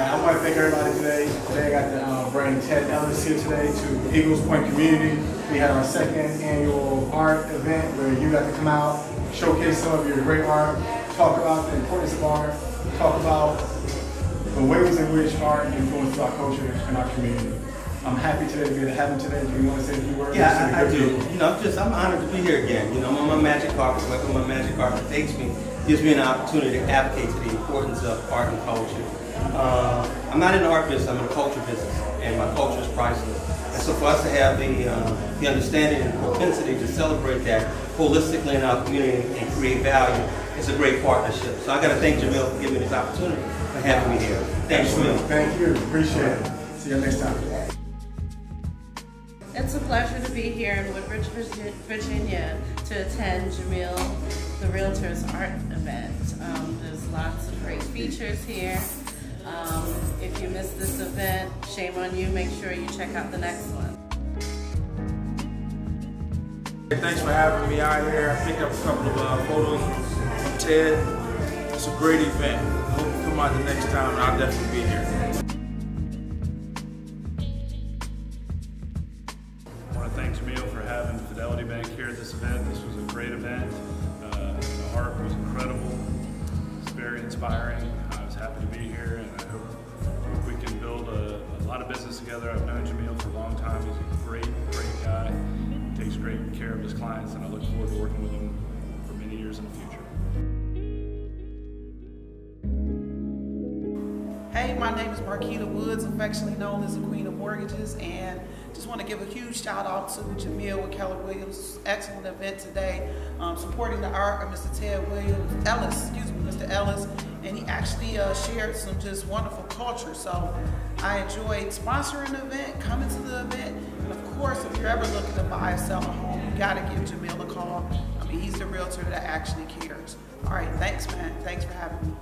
I want to thank everybody today. Today I got to uh, bring Ted Ellis here today to Eagles Point Community. We had our second annual art event where you got to come out, showcase some of your great art, talk about the importance of art, talk about the ways in which art influences our culture and our community. I'm happy today to be able to have him today. Do you want to say a few words? Yeah, I, I do. You know, just I'm honored to be here again. You know, I'm on my magic carpet, wherever my magic carpet takes me, gives me an opportunity to advocate to the importance of art and culture. Uh, I'm not in the art business, I'm in the culture business, and my culture is priceless. And so for us to have the, uh, the understanding and propensity to celebrate that holistically in our community and create value is a great partnership. So I got to thank Jameel for giving me this opportunity for having me here. Thanks, Jameel. Thank you. Appreciate it. See you next time. It's a pleasure to be here in Woodbridge, Virginia to attend Jameel the Realtor's art event. Um, there's lots of great features here. Um, if you missed this event, shame on you. Make sure you check out the next one. Thanks for having me out here. I picked up a couple of uh, photos from Ted. It's a great event. I hope you come out the next time and I'll definitely be here. This event. This was a great event. Uh, the art was incredible. It's very inspiring. I was happy to be here and I hope we can build a, a lot of business together. I've known Jameel for a long time. He's a great, great guy. He takes great care of his clients and I look forward to working with him for many years in the future. Hey, my name is Marquita Woods, affectionately known as the Queen of Mortgages, and just want to give a huge shout out to Jameel with Keller Williams. Excellent event today, um, supporting the art of Mr. Ted Williams, Ellis, excuse me, Mr. Ellis, and he actually uh, shared some just wonderful culture. So I enjoyed sponsoring the event, coming to the event, and of course, if you're ever looking to buy or sell a home, you got to give Jameel a call. I mean, he's the realtor that actually cares. All right, thanks, man. Thanks for having me.